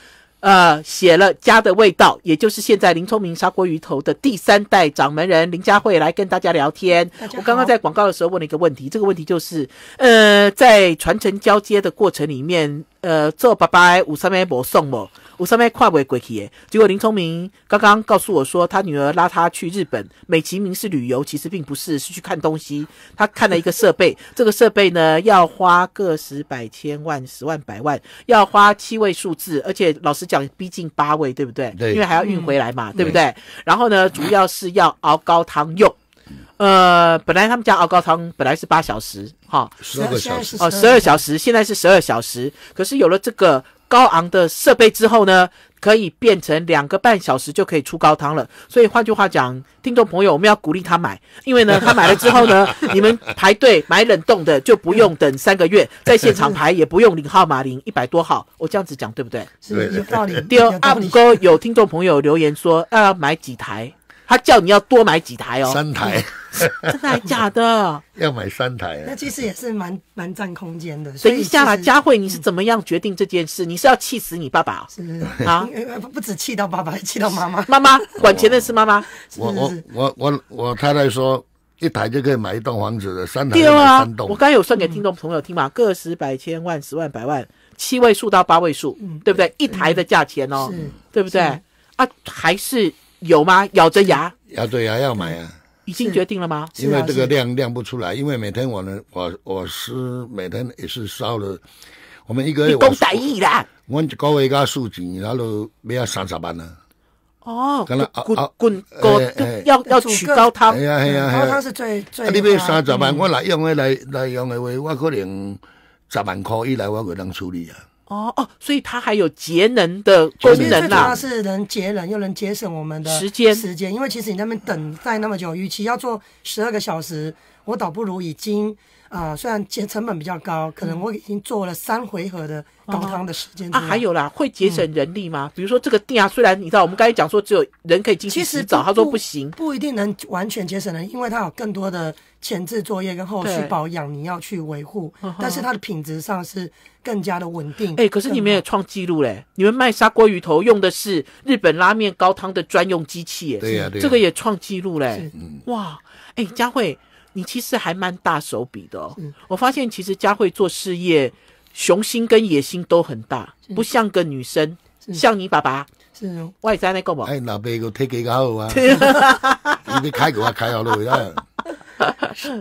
呃，写了家的味道，也就是现在林聪明砂锅鱼头的第三代掌门人林佳慧来跟大家聊天。我刚刚在广告的时候问了一个问题，这个问题就是，呃，在传承交接的过程里面，呃，做爸爸五三微博送我，我上面跨不过去耶。结果林聪明刚刚告诉我说，他女儿拉他去日本，美其名是旅游，其实并不是，是去看东西。他看了一个设备，这个设备呢要花个十百千万十万百万，要花七位数字，而且老实讲，逼近八位，对不对？对，因为还要运回来嘛，对不对？然后呢，主要是要熬高汤用。呃，本来他们家熬高汤本来是八小时，哈，十二个小时哦，十二小时，现在是十二小时。可是有了这个高昂的设备之后呢，可以变成两个半小时就可以出高汤了。所以换句话讲，听众朋友，我们要鼓励他买，因为呢，他买了之后呢，你们排队买冷冻的就不用等三个月，在现场排也不用领号码领一百多号。我这样子讲对不对？是有道理。第二，阿五哥有听众朋友留言说要买几台，他叫你要多买几台哦，三台。真的假的？要买三台，那其实也是蛮蛮占空间的。等一下啦，佳慧，你是怎么样决定这件事？你是要气死你爸爸？是啊，不不止气到爸爸，还气到妈妈。妈妈管钱的是妈妈。我我我我我太太说，一台就可以买一栋房子的，三台三栋。我刚才有算给听众朋友听嘛，个十百千万十万百万，七位数到八位数，对不对？一台的价钱哦，对不对？啊，还是有吗？咬着牙，咬着牙要买啊。已经决定了吗？因为这个量量不出来，因为每天我呢，我我是每天也是烧了，我们一个月我大意啦，我一个月加数钱，然后要三十万呢。哦，滚滚滚高要要取高汤，系啊系啊，高汤是最最。你要三十万，我来用的来来用的话，我可能十万块以内我可能处理啊。哦哦，所以它还有节能的功能啦。它是能节能又能节省我们的时间时间，因为其实你那边等待那么久，与其要做十二个小时，我倒不如已经啊，虽然节成本比较高，可能我已经做了三回合的高汤的时间。啊，还有啦，会节省人力吗？比如说这个店啊，虽然你知道我们刚才讲说只有人可以进去洗澡，他说不行，不一定能完全节省人，因为它有更多的前置作业跟后续保养你要去维护，但是它的品质上是。更加的稳定。哎，可是你们也创纪录嘞！你们卖砂锅鱼头用的是日本拉面高汤的专用机器，耶，对呀，这个也创纪录嘞！哇，哎，佳慧，你其实还蛮大手笔的哦。我发现其实佳慧做事业雄心跟野心都很大，不像个女生，像你爸爸是外在那个嘛。哎，老爸个体格好啊，你开个开好了呀。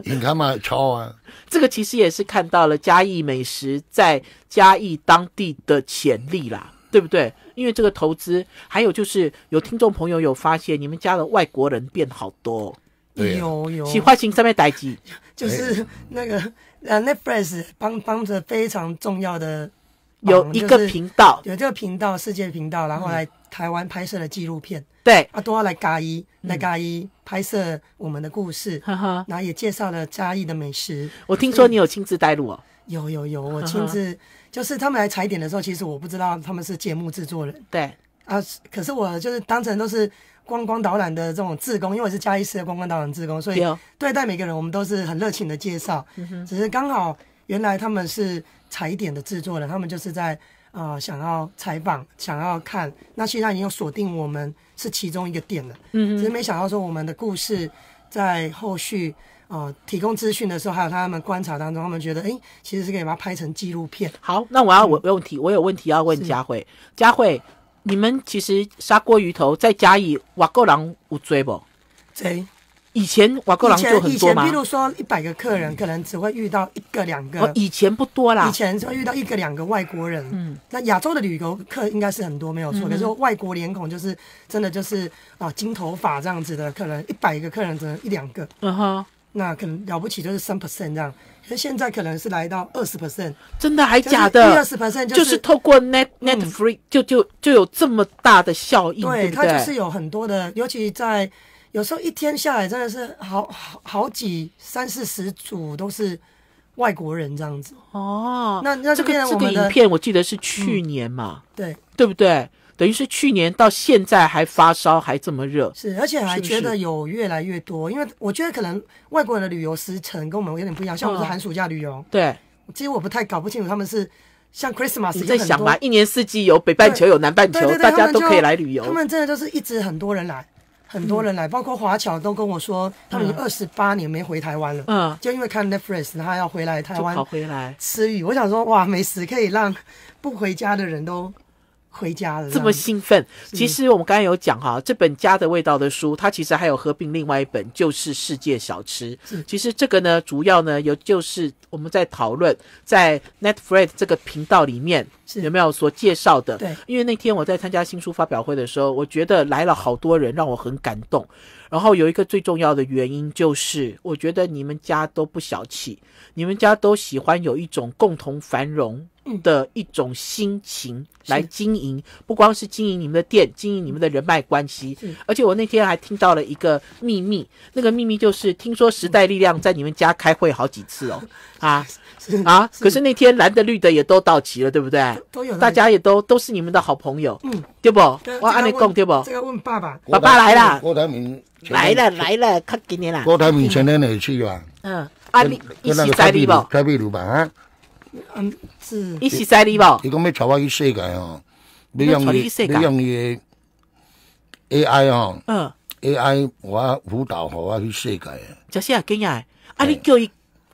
你看嘛，超啊！这个其实也是看到了嘉义美食在嘉义当地的潜力啦，对不对？因为这个投资，还有就是有听众朋友有发现，你们家的外国人变好多，有有。喜欢型上面待机，就是那个呃，Netflix 帮帮着非常重要的有一个频道，有这个频道世界频道，然后来台湾拍摄了纪录片。对。啊，都要来嘉义，来嘉义拍摄我们的故事，然后也介绍了嘉义的美食。我听说你有亲自带路哦？有有有，我亲自就是他们来踩点的时候，其实我不知道他们是节目制作人。对。啊，可是我就是当成都是观光导览的这种志工，因为我是嘉义市的观光导览志工，所以对待每个人我们都是很热情的介绍。只是刚好原来他们是踩点的制作人，他们就是在啊想要采访，想要看，那现在已经有锁定我们。是其中一个点了，嗯，只是没想到说我们的故事在后续呃提供资讯的时候，还有他们观察当中，他们觉得哎，其实是可以把它拍成纪录片。好，那我要我有问题，我有问题要问佳慧。佳慧，你们其实砂锅鱼头在嘉义瓦够人有追不？追。以前瓦格郎就很多以前，比如说一百个客人，可能只会遇到一个两个。哦，以前不多啦。以前只会遇到一个两个外国人。嗯。那亚洲的旅游客应该是很多，没有错。可是外国脸孔就是真的就是啊金头发这样子的，可能一百个客人只能一两个。嗯哼。那可能了不起就是三 percent 这样，可是现在可能是来到二十 percent。真的还假的？二十 percent 就是透过 net net free 就就就有这么大的效应，对对？它就是有很多的，尤其在。有时候一天下来真的是好好好几三四十组都是外国人这样子哦。那那这个这个影片我记得是去年嘛，对对不对？等于是去年到现在还发烧还这么热，是而且还觉得有越来越多。因为我觉得可能外国人的旅游时程跟我们有点不一样，像我们是寒暑假旅游，对。其实我不太搞不清楚他们是像 Christmas，你在想吧？一年四季有北半球有南半球，大家都可以来旅游。他们真的就是一直很多人来。很多人来，包括华侨都跟我说，他们已经二十八年没回台湾了。嗯，就因为看 Netflix，他要回来台湾跑回来吃鱼。我想说，哇，美食可以让不回家的人都回家了，这么兴奋。其实我们刚才有讲哈，这本《家的味道》的书，它其实还有合并另外一本，就是《世界小吃》。其实这个呢，主要呢有就是我们在讨论在 Netflix 这个频道里面有没有所介绍的。对，因为那天我在参加新书发表会的时候，我觉得来了好多人，让我很感动。然后有一个最重要的原因就是，我觉得你们家都不小气，你们家都喜欢有一种共同繁荣。的一种心情来经营，不光是经营你们的店，经营你们的人脉关系。而且我那天还听到了一个秘密，那个秘密就是听说时代力量在你们家开会好几次哦，啊啊！可是那天蓝的绿的也都到齐了，对不对？都有，大家也都都是你们的好朋友，嗯，对不？我按你讲对不？这个问爸爸，爸爸来了，郭台铭来了来了，看给你了。郭台铭前天也去了？嗯，啊，你一起在里不？开秘鲁吧啊？嗯，是一起在你无？伊讲要带我去世界吼，要用伊，要用伊 AI 哦，嗯，AI 我辅导好我去世界。就是啊，今日啊，你叫伊，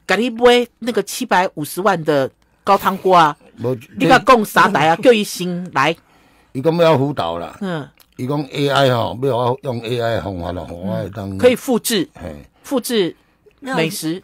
给你买那个七百五十万的高汤锅啊，你甲讲啥台啊？叫伊先来。伊讲要辅导啦，嗯，伊讲 AI 哦，要我用 AI 方法咯，我当可以复制，复制美食。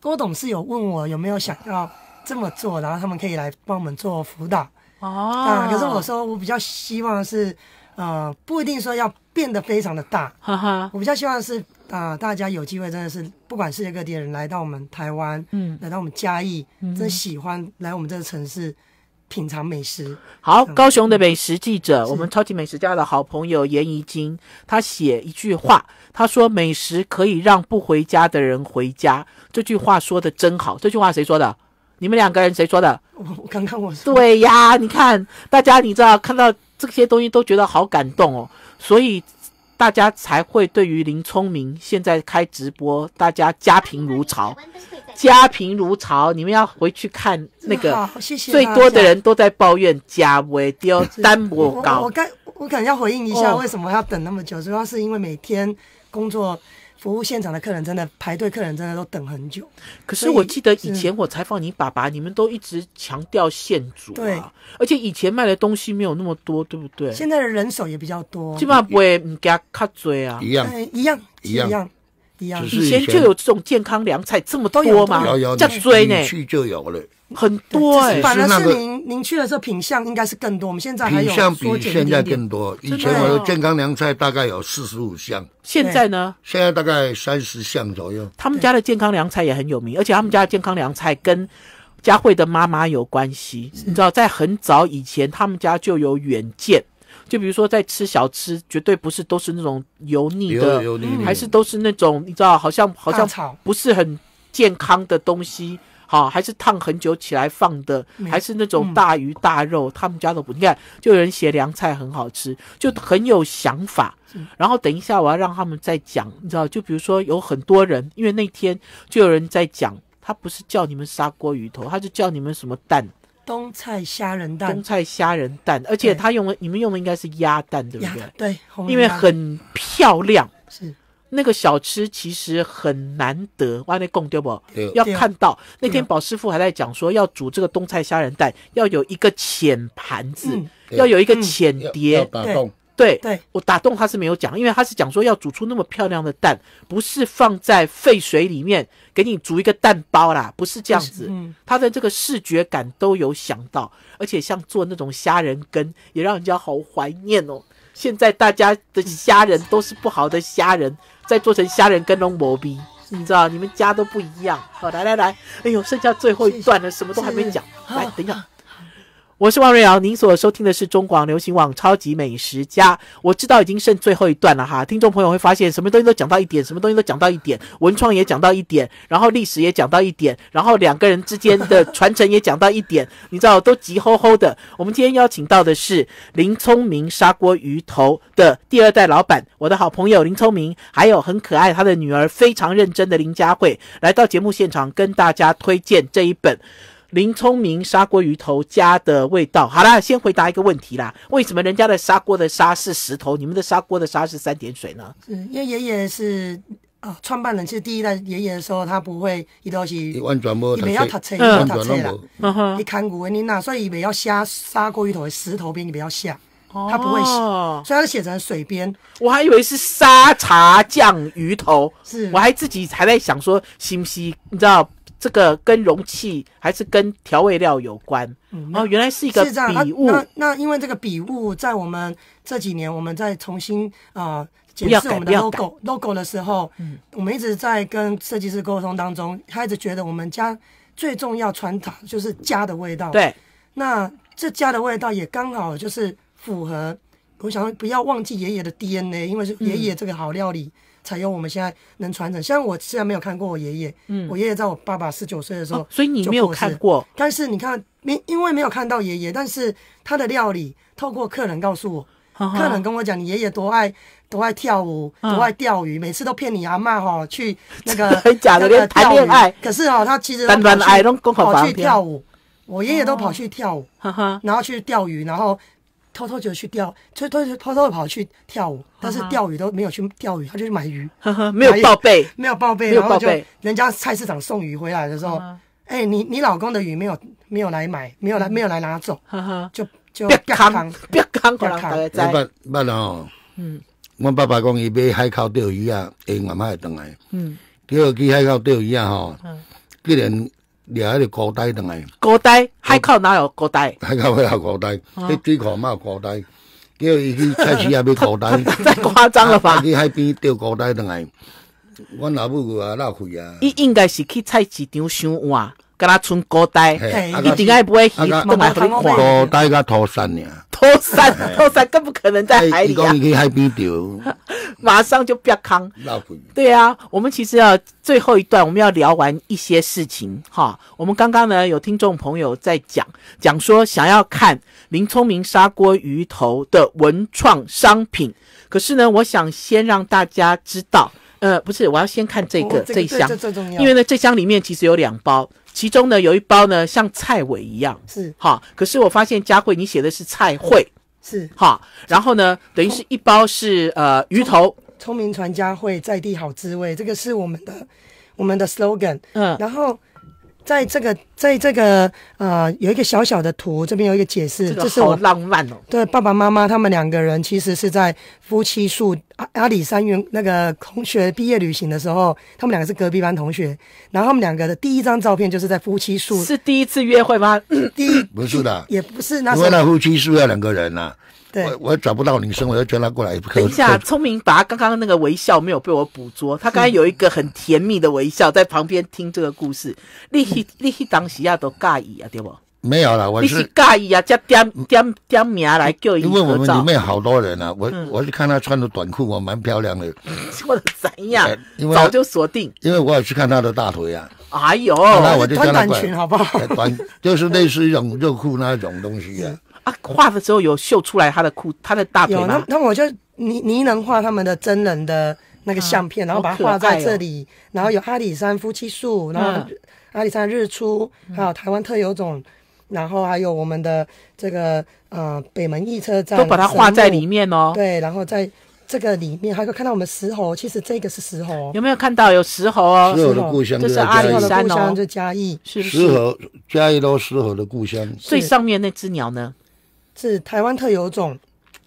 郭董事有问我有没有想要。这么做，然后他们可以来帮我们做辅导哦。啊，可是我说我比较希望是，呃，不一定说要变得非常的大。哈哈，我比较希望是啊，大家有机会真的是，不管世界各地的人来到我们台湾，嗯，来到我们嘉义，真喜欢来我们这个城市品尝美食。好，高雄的美食记者，我们超级美食家的好朋友严怡金，他写一句话，他说：“美食可以让不回家的人回家。”这句话说的真好。这句话谁说的？你们两个人谁说的？我刚刚我说。对呀，你看大家，你知道看到这些东西都觉得好感动哦，所以大家才会对于林聪明现在开直播，大家家贫如潮，家贫如潮。你们要回去看那个，最多的人都在抱怨家微丢单薄高。我该我可能要回应一下，为什么要等那么久？主要是因为每天工作。服务现场的客人真的排队，客人真的都等很久。可是我记得以前我采访你爸爸，你们都一直强调现煮啊，而且以前卖的东西没有那么多，对不对？现在的人手也比较多，基本上不会唔加卡嘴啊，一样一样一样一样。以前就有这种健康凉菜这么多吗？有有，这追呢？去就有了。很多哎，反而是您您去的时候品相应该是更多。我们现在还有品相比现在更多。以前我的健康凉菜大概有四十五项，现在呢？现在大概三十项左右。他们家的健康凉菜也很有名，而且他们家的健康凉菜跟佳慧的妈妈有关系。你知道，在很早以前，他们家就有远见。就比如说，在吃小吃，绝对不是都是那种油腻的，还是都是那种你知道，好像好像不是很健康的东西。好，还是烫很久起来放的，还是那种大鱼大肉，他们家都不。你看，就有人写凉菜很好吃，就很有想法。然后等一下我要让他们再讲，你知道，就比如说有很多人，因为那天就有人在讲，他不是叫你们砂锅鱼头，他就叫你们什么蛋，冬菜虾仁蛋，冬菜虾仁蛋，而且他用的你们用的应该是鸭蛋，对不对？对，因为很漂亮。是。那个小吃其实很难得，外面供对不？要看到。那天宝师傅还在讲说，要煮这个冬菜虾仁蛋，要有一个浅盘子，要有一个浅碟。对。对，我打洞他是没有讲，因为他是讲说要煮出那么漂亮的蛋，不是放在沸水里面给你煮一个蛋包啦，不是这样子。他的这个视觉感都有想到，而且像做那种虾仁羹，也让人家好怀念哦。现在大家的虾仁都是不好的虾仁。再做成虾仁跟龙磨逼，你知道你们家都不一样。好，来来来，哎呦，剩下最后一段了，什么都还没讲。来，等一下。我是王瑞瑶，您所收听的是中广流行网超级美食家。我知道已经剩最后一段了哈，听众朋友会发现什么东西都讲到一点，什么东西都讲到一点，文创也讲到一点，然后历史也讲到一点，然后两个人之间的 传承也讲到一点，你知道都急吼吼的。我们今天邀请到的是林聪明砂锅鱼头的第二代老板，我的好朋友林聪明，还有很可爱他的女儿，非常认真的林佳慧，来到节目现场跟大家推荐这一本。林聪明砂锅鱼头家的味道，好啦，先回答一个问题啦。为什么人家的砂锅的砂是石头，你们的砂锅的砂是三点水呢？是因为爷爷是啊，创办人其实第一代爷爷的时候，他不会，伊都是伊完全无伊袂晓读册，伊完读册啦，看古的囡仔，所以伊袂晓写砂锅鱼头的石头边，伊袂晓写，他不会写，哦。所以他就写成水边。我还以为是沙茶酱鱼头，是。我还自己还在想说，是不是你知道这个跟容器还是跟调味料有关？哦，原来是一个是这样，笔物那那那因为这个笔物在我们这几年，我们在重新啊检视我们的 logo logo 的时候，嗯，我们一直在跟设计师沟通当中，他一直觉得我们家最重要传达就是家的味道。，对，那这家的味道也刚好就是符合，我想不要忘记爷爷的 DNA，因为是爷爷这个好料理。才有我们现在能传承。像我虽然没有看过我爷爷，嗯，我爷爷在我爸爸十九岁的时候、哦所以你没有看过。但是你看，没因为没有看到爷爷，但是他的料理透过客人告诉我，客人跟我讲，你爷爷多爱多爱跳舞，嗯。多爱钓鱼，每次都骗你阿嬷哈去 那个真的假的？那个连谈恋爱可是哦，他其实都单单跑去爱跑去跳舞，我爷爷都跑去跳舞，哈哈，然后去钓鱼，然后偷偷就去钓，偷偷偷偷跑去跳舞，但是钓鱼都没有去钓鱼，他就去买鱼，哈哈，没有报备。没有报备，没有然后就报备人家菜市场送鱼回来的时候嗯，哎、你你老公的鱼没有没有来买，没有来没有来拿走，哈哈，就就别扛康，别康，可能大家我知。捌捌哦，嗯，我爸爸讲伊买海口钓鱼啊，下慢慢会转来，嗯，结果去海口钓鱼啊吼，竟然掠迄个高呆转来，高台，海口哪有高台？海口要高台，迄水库嘛有高呆，结果伊去菜市也买高台，太夸张了吧？去海边钓高呆转来，阮老母啊闹气啊，伊应该是去菜市场想换，跟他存高呆，嘿一定爱不会鱼啊都买回看。高呆甲土山尔，偷山，偷山更不可能在海伊里啊。讲！伊去海边钓，马上就别康。对啊，我们其实要最后一段，我们要聊完一些事情哈。我们刚刚呢有听众朋友在讲讲说想要看林聪明砂锅鱼头的文创商品，可是呢，我想先让大家知道，呃，不是，我要先看这个、哦这一箱。因为呢这箱里面其实有两包，其中呢有一包呢像菜尾一样，是。哈，可是我发现佳慧你写的是菜会。是。哈，然后呢等于是一包是呃鱼头，聪明传佳慧在地好滋味，这个是我们的我们的 slogan。嗯。然后在这个在这个呃有一个小小的图，这边有一个解释，这是我浪漫哦。对爸爸妈妈他们两个人其实是在夫妻树阿阿里山园那个同学毕业旅行的时候，他们两个是隔壁班同学，然后他们两个的第一张照片就是在夫妻树是第一次约会吗？第一不是的，也不是那时候因为那夫妻树要两个人呐、对我我找不到女生，我就叫他过来。等一下，聪明把刚刚那个微笑没有被我捕捉，他刚才有一个很甜蜜的微笑在旁边听这个故事。你迄你迄当时亚都尬意啊，对不？没有了，我你是是介意啊，才点点点名来叫伊因为我们里。面好多人啊，我、嗯我是看他穿的短裤，我蛮漂亮的，我的怎样呃？因为早就锁定。因为我也去看他的大腿啊，哎呦那我就穿短裙好不好？呃短 就是类似一种热裤那种东西啊。啊！画的时候有秀出来他的裤，他的大腿有，那？那我就你你能画他们的真人的那个相片，然后把它画在这里，然后有阿里山夫妻树，然后嗯阿里山日出，还有台湾特有种，然后还有我们的这个呃北门驿车站，都把它画在里面。哦。对，然后在这个里面还可以看到我们石猴，其实这个是石猴哦，有没有看到有石猴哦？石猴的故乡这就是在嘉义阿里山哦就嘉义，是？石猴嘉义都石猴的故乡，最上面那只鸟呢？是台湾特有种。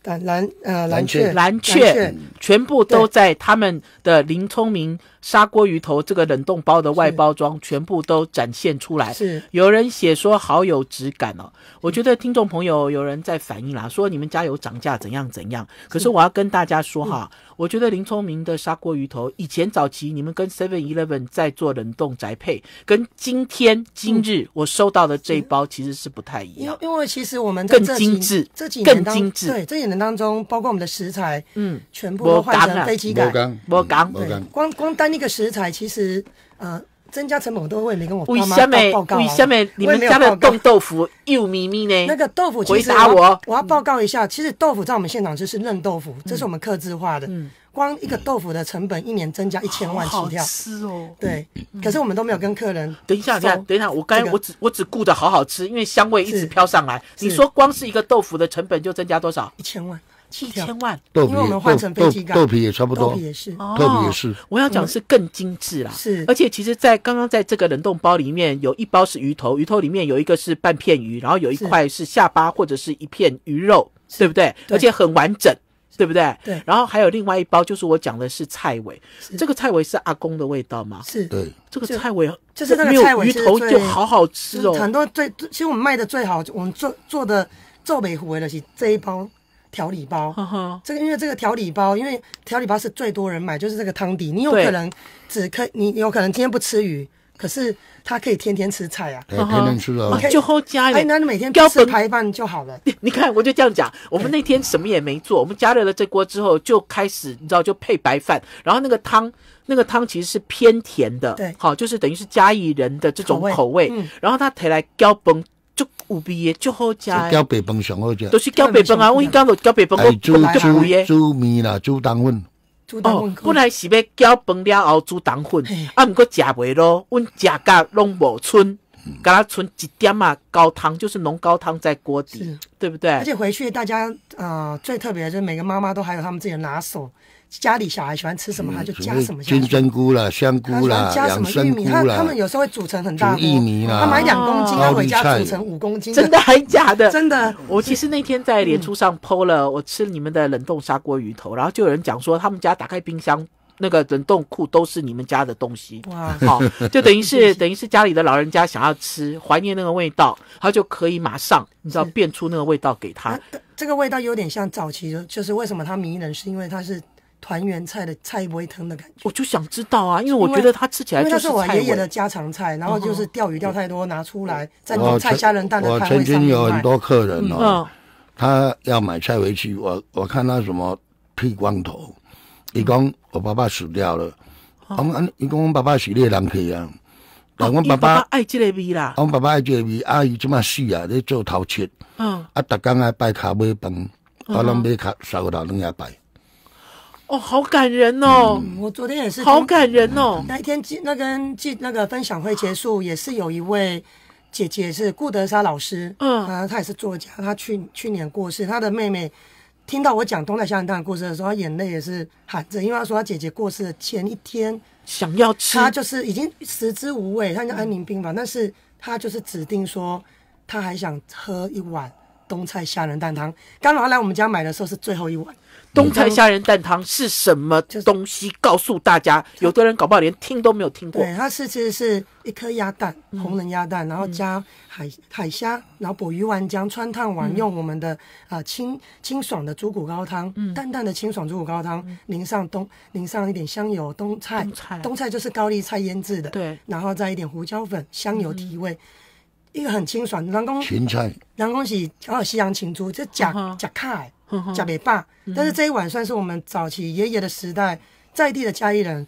蓝蓝呃蓝雀雀蓝雀全部都在他们的林聪明砂锅鱼头这个冷冻包的外包装，全部都展现出来。是。有人写说好有质感哦，我觉得听众朋友有人在反映啦，说你们家有涨价怎样怎样。可是我要跟大家说哈，我觉得林聪明的砂锅鱼头，以前早期你们跟 Seven Eleven 在做冷冻宅配，跟今天今日我收到的这一包其实是不太一样。因因为其实我们更精致这几年更精致。对这几年当中，包括我们的食材，嗯，全部都换成飞机改。摩刚，没讲对摩刚，，光光单一个食材，其实呃增加成本，我都会没跟我妈什么报告啊。为什么你们家的冻豆腐又咪咪呢？那个豆腐其回实我我要报告一下，其实豆腐在我们现场就是嫩豆腐，这是我们克制化的。嗯光一个豆腐的成本一年增加一千万好好起跳。吃哦。对，可是我们都没有跟客人等一下，等一下，等一下，我刚我只我只顾着好好吃，因为香味一直是飘上来。你是说光是一个豆腐的成本就增加多少？一千万，七千万，豆皮因为我们换成飞机缸豆豆皮也差不多，豆皮也是。豆皮也是。我要讲是更精致啦，是而且其实，在刚刚在这个冷冻包里面，有一包是鱼头，鱼头里面有一个是半片鱼，然后有一块是下巴或者是一片鱼肉，对不对？而且很完整。对不对？对然后还有另外一包，就是我讲的是菜尾，这个菜尾是阿公的味道吗？是，对，这个菜尾就是那个没有鱼菜尾是最头就好好吃哦。很多最，其实我们卖的最好，我们做做的皱北虎的是这一包调理包。呵呵，这个因为这个调理包，因为调理包是最多人买，就是这个汤底。你有可能只可你有可能今天不吃鱼，可是他可以天天吃菜啊。哎，天天吃啊哦，就后加哎，那你每天标本吃排饭就好了。你看，我就这样讲。我们那天什么也没做，我们加热了这锅之后，就开始你知道，就配白饭，然后那个汤，那个汤其实是偏甜的，对好，就是等于是嘉义人的这种口味口味。嗯然后他提来胶崩，就五比耶，就好食交白饭上好食都。是搅白饭啊！我刚刚胶北崩，我哎，煮煮。煮面啦，煮冬粉，哦本来是要搅饭了后煮冬粉，啊，毋过食袂落，阮食甲拢无剩，敢若剩一点嘛高汤，就是浓高汤在锅底是，对不对而？且回去大家呃最特别的就是每个妈妈都还有他们自己的拿手，家里小孩喜欢吃什么，他就加什么金。针菇啦、香菇啦、加什么玉养生菇米，他他啦们，有时候会煮成很大锅薏米啦他买两公斤，哦他回家煮成五公斤，真的还假的？真的我其实那天在脸书上 PO 了，我吃你们的冷冻砂锅鱼头，然后就有人讲说，他们家打开冰箱。那个冷冻库都是你们家的东西，哇好，就等于是 等于是家里的老人家想要吃，怀念那个味道，他就可以马上你知道是变出那个味道给他啊。这个味道有点像早期的，就是为什么它迷人，是因为它是团圆菜的菜不会疼的感觉。我就想知道啊，因为我觉得它吃起来因为那就是我爷爷的。家常菜，然后就是钓鱼钓太多拿出来，在我菜虾仁蛋的我摊位上面曾经有很。多客人哦，嗯，他要买菜回去，我我看他什么剃光头，伊讲我爸爸死掉了，我们伊讲我爸爸是你的人客啊，但我哦爸爸，爱这个味啦，我爸爸爱这个味，阿姨即马死啊，咧做头切，嗯，啊，逐工爱拜卡买饭，我拢买卡烧个头两下拜。哦，好感人哦，我昨天也是好感人哦，那一天记那跟记那个分享会结束，也是有一位姐姐是顾德莎老师，嗯。啊，她也是作家，她去去年过世，她的妹妹听到我讲东奈香人蛋的故事的时候，他眼泪也是含着，因为他说他姐姐过世的前一天，想要吃，他就是已经食之无味，他叫安宁病房，但是他就是指定说，他还想喝一碗东菜虾仁蛋汤，刚好来我们家买的时候是最后一碗。东菜虾仁蛋汤是什么东西？告诉大家，有的人搞不好连听都没有听过。对，它是其实是一颗鸭蛋，嗯。红人鸭蛋，然后加海海虾，然后捕鱼丸浆穿烫完，嗯。用我们的啊、呃清清爽的猪骨高汤，嗯。淡淡的清爽猪骨高汤，淋上冬淋上一点香油冬菜，冬菜。就是高丽菜腌制的，对，然后再一点胡椒粉，香油提味。一个很清爽，人工芹菜，人工是哦西洋芹猪，这假假卡假北霸，但是这一碗算是我们早期爷爷的时代在地的嘉义人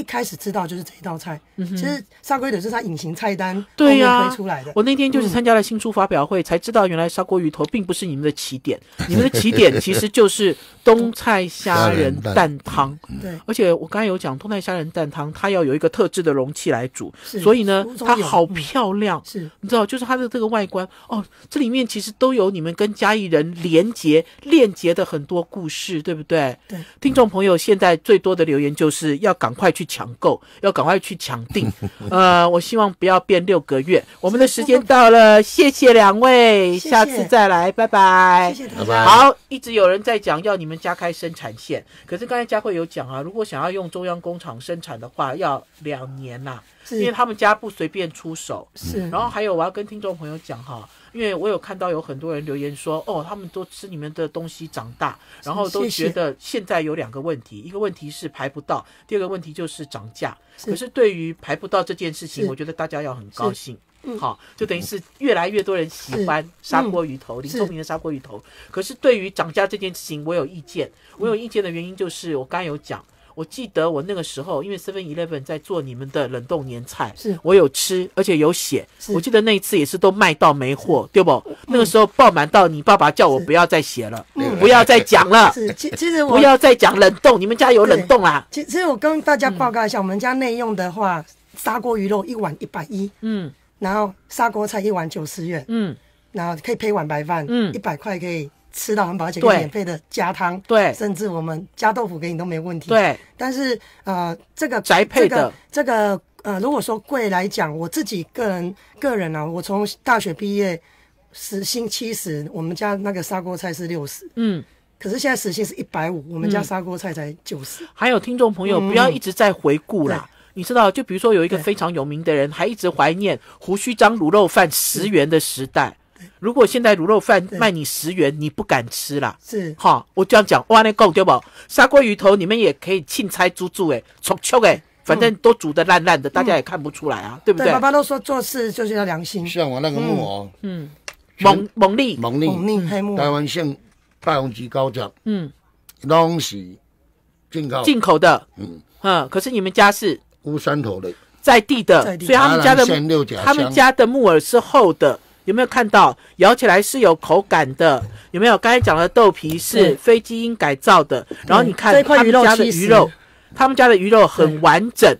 一开始知道就是这一道菜。其实砂锅鱼头是它隐形菜单对呀、推出来的。我那天就是参加了新书发表会，才知道原来砂锅鱼头并不是你们的起点，你们的起点其实就是冬菜虾仁蛋汤。对，而且我刚才有讲冬菜虾仁蛋汤，它要有一个特制的容器来煮，是所以呢它好嗯漂亮。是你知道，就是它的这个外观哦，这里面其实都有你们跟嘉义人连结、链接的很多故事，对不对？对。听众朋友现在最多的留言就是要赶快去抢购，要赶快去抢订。呃，我希望不要变六个月。我们的时间到了，谢谢两位，谢谢下次再来，拜拜。谢谢好，一直有人在讲要你们加开生产线，可是刚才佳慧有讲啊，如果想要用中央工厂生产的话，要两年呐、因为他们家不随便出手。是，然后还有，我要跟听众朋友讲哈，因为我有看到有很多人留言说，哦，他们都吃你们的东西长大，然后都觉得现在有两个问题，一个问题是排不到，第二个问题就是涨价。是可是对于排不到这件事情，我觉得大家要很高兴。嗯好，就等于是越来越多人喜欢砂锅鱼头，林是聪明的砂锅鱼头。可是对于涨价这件事情，我有意见。我有意见的原因就是，我刚刚有讲，我记得我那个时候，因为 Seven Eleven 在做你们的冷冻年菜，是。我有吃，而且有写。我记得那一次也是都卖到没货，对不？那个时候爆满到你爸爸叫我不要再写了，不要再讲了，是，其其实我不要再讲冷冻，你们家有冷冻啦。其其实我跟大家报告一下，我们家内用的话，砂锅鱼肉一碗一百一，嗯。然后砂锅菜一碗九十元，嗯，然后可以配一碗白饭，嗯。一百块可以吃到很饱，而且免费的加汤，对，甚至我们加豆腐给你都没问题。对，但是呃，这个宅配的这个呃，如果说贵来讲，我自己个人个人啊，我从大学毕业时薪七十，我们家那个砂锅菜是六十，嗯，可是现在时薪是一百五，我们家砂锅菜才九十。还有听众朋友，不要一直在回顾啦。你知道，就比如说有一个非常有名的人，还一直怀念胡须张卤肉饭十元的时代。如果现在卤肉饭卖你十元，你不敢吃啦。是。哈，我这样讲，哇，那够对不？砂锅鱼头你们也可以钦差猪猪哎，臭臭哎，反正都煮的烂烂的，大家也看不出来啊，对不对？爸爸都说做事就是要良心。像我那个木偶，嗯，蒙蒙利，蒙利，蒙利黑木，台湾县大王级高价，嗯，东西进口。进口的，嗯。嗯，可是你们家是。乌山头的，在地的，所以他们家的他们家的木耳是厚的，有没有看到？咬起来是有口感的，有没有？刚才讲的豆皮是非基因改造的，然后你看他们家的鱼肉，他们家的鱼肉很完整。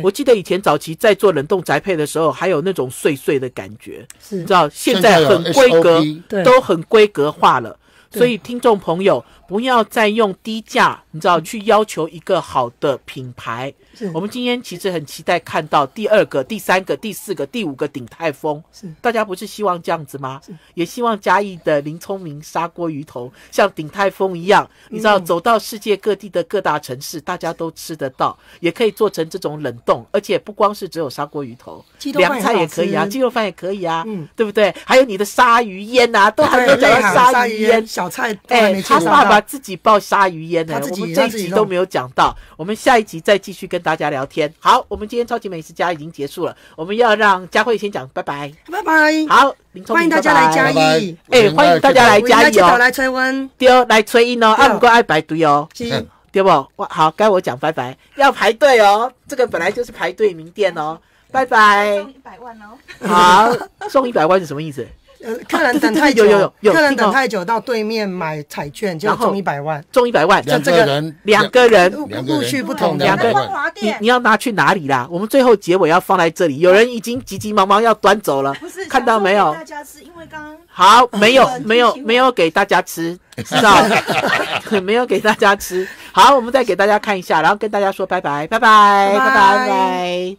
我记得以前早期在做冷冻宅配的时候，还有那种碎碎的感觉，你知道？现在很规格，都很规格化了。所以听众朋友。不要再用低价，你知道去要求一个好的品牌。我们今天其实很期待看到第二个、第三个、第四个、第五个鼎泰丰。是大家不是希望这样子吗？也希望嘉义的林聪明砂锅鱼头像鼎泰丰一样，你知道走到世界各地的各大城市，大家都吃得到，也可以做成这种冷冻，而且不光是只有砂锅鱼头，凉菜也可以啊，鸡肉饭也可以啊，嗯，对不对？还有你的鲨鱼烟啊，都还没有讲到鲨鱼烟小菜，哎，他爸爸。自己爆鲨鱼烟的，我们这一集都没有讲到，我们下一集再继续跟大家聊天。好，我们今天超级美食家已经结束了，我们要让佳慧先讲，拜拜，拜拜。好，欢迎大家来嘉义，哎，欢迎大家来嘉义哦，来吹温，丢来吹音哦，啊，不过爱排队哦，对不？哇，好，该我讲拜拜，要排队哦，这个本来就是排队名店哦，拜拜。送一百万哦，好，送一百万是什么意思？呃，客人等太久，有有有客人等太久，到对面买彩券就中一百万，中一百万，就这个人两个人陆续不同，两个人，你你要拿去哪里啦？我们最后结尾要放在这里，有人已经急急忙忙要端走了，看到没有？大家吃，因为刚刚好，没有没有没有给大家吃，知道？没有给大家吃，好，我们再给大家看一下，然后跟大家说拜拜，拜。拜，拜拜，拜。